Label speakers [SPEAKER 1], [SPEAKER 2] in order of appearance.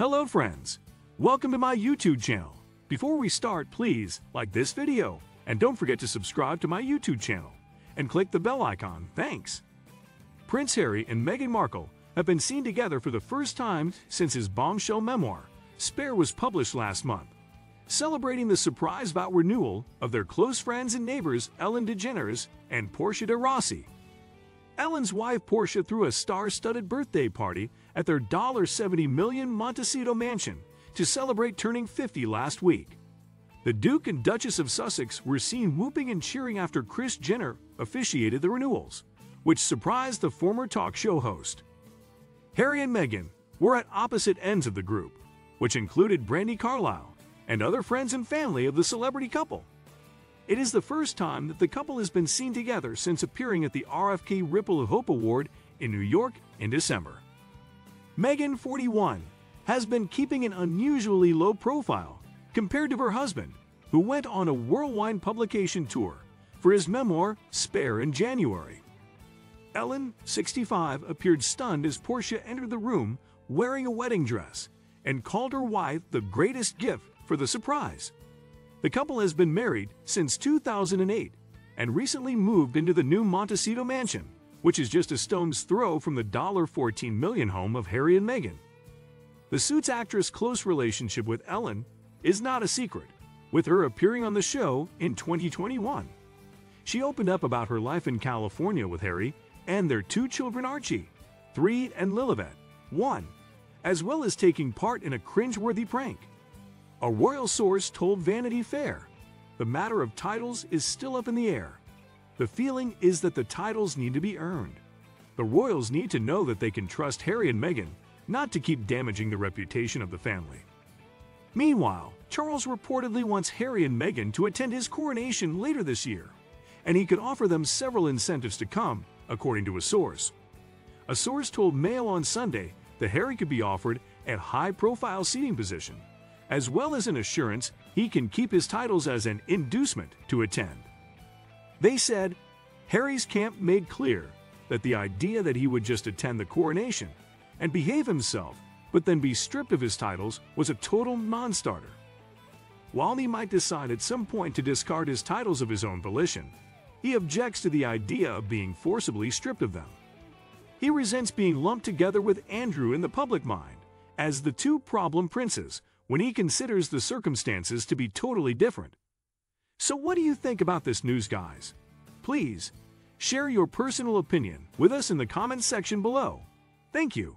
[SPEAKER 1] Hello friends! Welcome to my YouTube channel. Before we start, please like this video and don't forget to subscribe to my YouTube channel and click the bell icon. Thanks! Prince Harry and Meghan Markle have been seen together for the first time since his bombshell memoir, Spare, was published last month, celebrating the surprise vow renewal of their close friends and neighbors Ellen DeGeneres and Portia de Rossi. Ellen's wife Portia threw a star-studded birthday party at their $70 million Montecito mansion to celebrate turning 50 last week. The Duke and Duchess of Sussex were seen whooping and cheering after Kris Jenner officiated the renewals, which surprised the former talk show host. Harry and Meghan were at opposite ends of the group, which included Brandi Carlile and other friends and family of the celebrity couple. It is the first time that the couple has been seen together since appearing at the RFK Ripple of Hope Award in New York in December. Meghan, 41, has been keeping an unusually low profile compared to her husband, who went on a worldwide publication tour for his memoir Spare in January. Ellen, 65, appeared stunned as Portia entered the room wearing a wedding dress and called her wife the greatest gift for the surprise. The couple has been married since 2008 and recently moved into the new Montecito mansion, which is just a stone's throw from the $14 million home of Harry and Meghan. The Suits actress' close relationship with Ellen is not a secret, with her appearing on the show in 2021. She opened up about her life in California with Harry and their two children Archie, 3 and Lilibet, 1, as well as taking part in a cringeworthy prank. A royal source told Vanity Fair, the matter of titles is still up in the air. The feeling is that the titles need to be earned. The royals need to know that they can trust Harry and Meghan not to keep damaging the reputation of the family. Meanwhile, Charles reportedly wants Harry and Meghan to attend his coronation later this year, and he could offer them several incentives to come, according to a source. A source told Mail on Sunday that Harry could be offered a high-profile seating position, as well as an assurance he can keep his titles as an inducement to attend. They said Harry's camp made clear that the idea that he would just attend the coronation and behave himself but then be stripped of his titles was a total non-starter. While he might decide at some point to discard his titles of his own volition, he objects to the idea of being forcibly stripped of them. He resents being lumped together with Andrew in the public mind as the two problem princes when he considers the circumstances to be totally different. So what do you think about this news, guys? Please, share your personal opinion with us in the comments section below. Thank you.